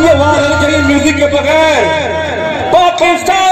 ये म्यूज़िक के बगैर। पाकिस्तान